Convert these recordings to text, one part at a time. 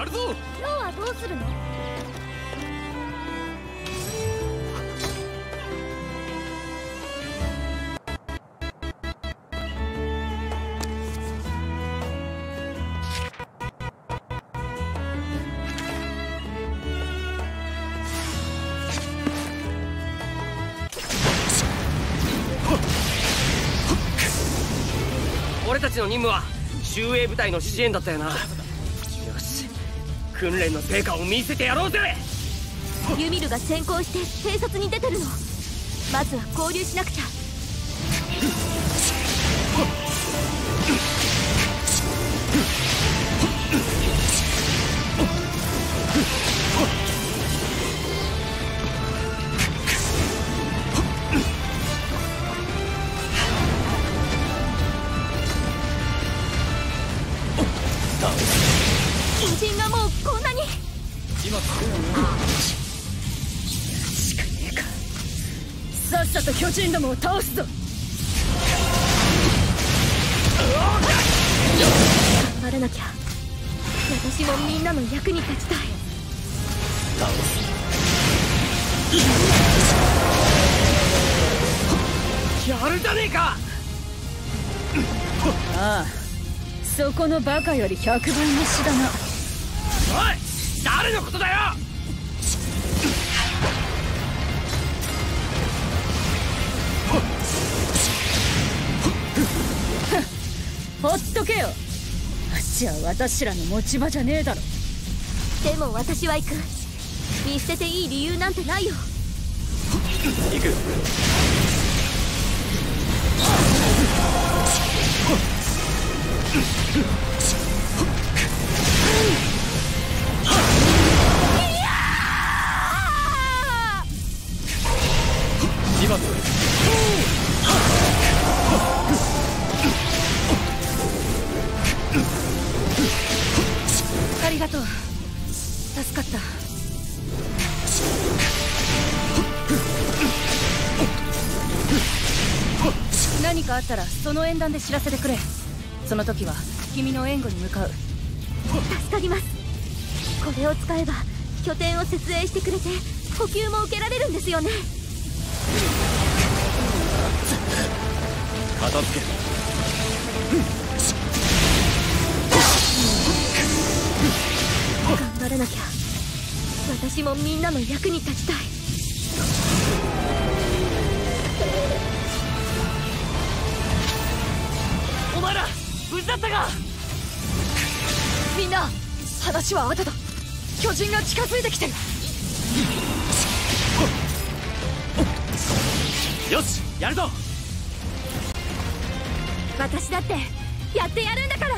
やるぞ。今日はどうするの？俺たちの任務は駐衛部隊の支援だったよな訓練の成果を見せてやろうぜ！ユミルが先行して偵察に出てるの。まずは合流しなくちゃ。さっさと巨人どもを倒すぞ。頑張らなきゃ。私もみんなの役に立ちたい。やるじゃねえか。ああ。そこのバカより100倍マシだな。おい誰のことだよ！ほっとけよ。あっちは私らの持ち場じゃねえだろ。でも私は行く。見捨てていい理由なんてないよ。行くたらその縁談で知らせてくれ。その時は君の援護に向かう。助かります。これを使えば拠点を設営してくれて補給も受けられるんですよね。片付け。頑張らなきゃ。私もみんなの役に立ちたいだったかみんな話は後だ。巨人が近づいてきてる。よしやるぞ。私だってやってやるんだから。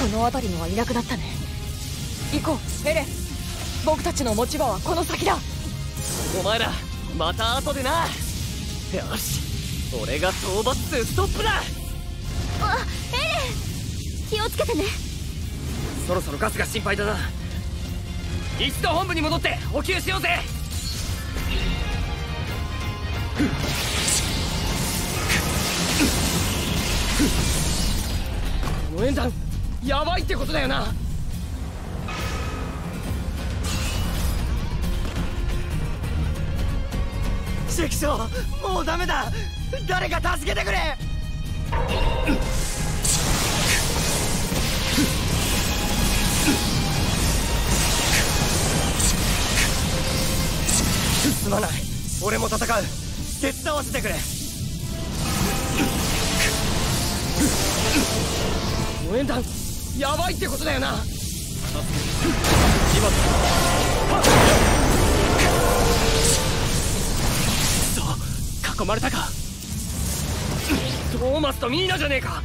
この辺りのはいなくなったね。行こうエレン。僕たちの持ち場はこの先だ。お前らまた後でな。よし俺が討伐数ストップだ。あエレン気をつけてね。そろそろガスが心配だな。一度本部に戻って補給しようぜ。この縁談やばいってことだよな関所もうダメだ。誰か助けてくれ。すまない。俺も戦う。手伝わせてくれ。この縁談やばいってことだよな。今そ囲まれたか。トーマスとミーナじゃねえか。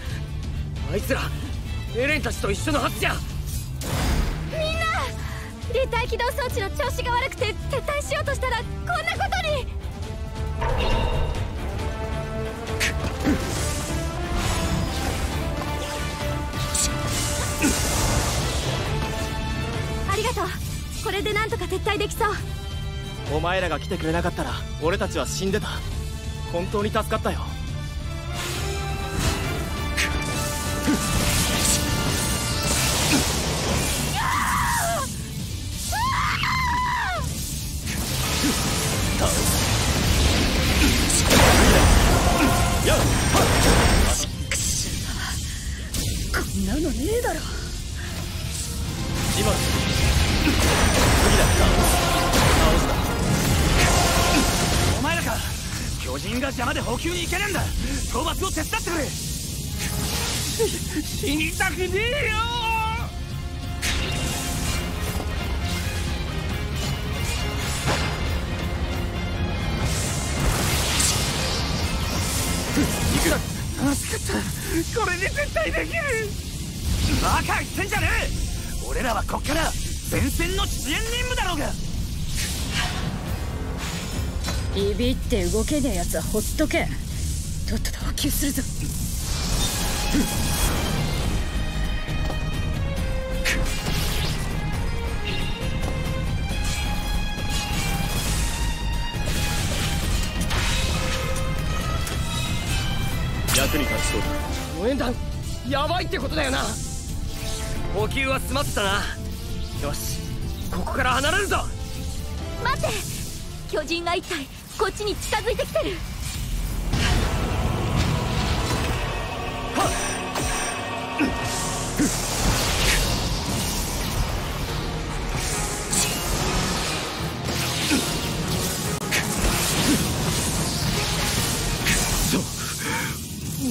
あいつらエレンたちと一緒のはずじゃ。みんな立体起動装置の調子が悪くて撤退しようとしたらこんなことに。ありがとう。これでなんとか撤退できそう。お前らが来てくれなかったら俺たちは死んでた本当に助かったよ。こんなのねえだろ。今次だ倒巨人が邪魔で補給に行けねえんだ。討伐を手伝ってくれ。死にたくねえよ。行く助かった。これで絶対できる。バカ言ってんじゃねえ。俺らはこっから前線の支援任務だろうがビビって動けねえやつはほっとけ。とっとと補給するぞ。役に立ちそうだ。応援団やばいってことだよな。補給は済ませたな。よしここから離れるぞ。待って。巨人が一体こっちに近づいてきてる。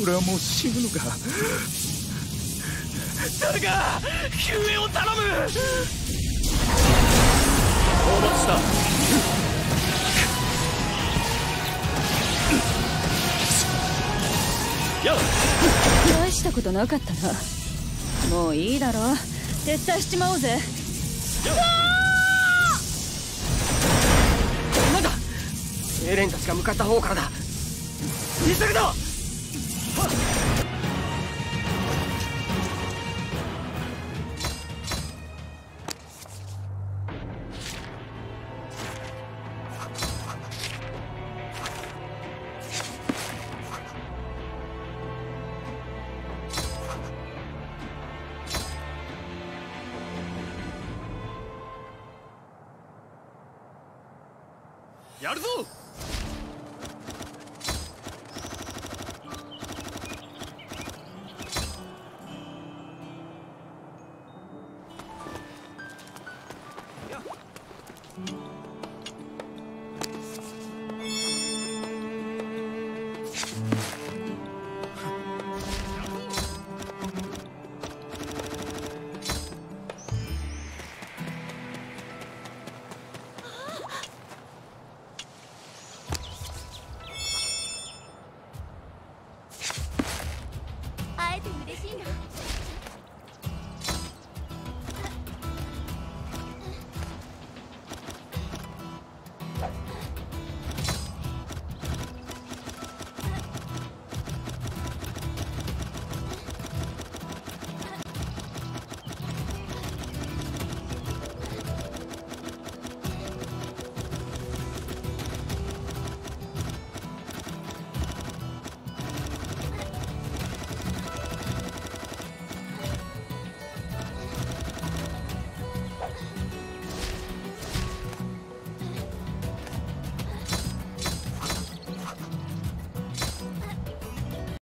俺はもう死ぬのか。誰か救援を頼む。討伐した大したことなかったな。もういいだろ。撤退しちまおうぜ。なんだエレンたちが向かった方からだ。急ぐぞ。やるぞ。や。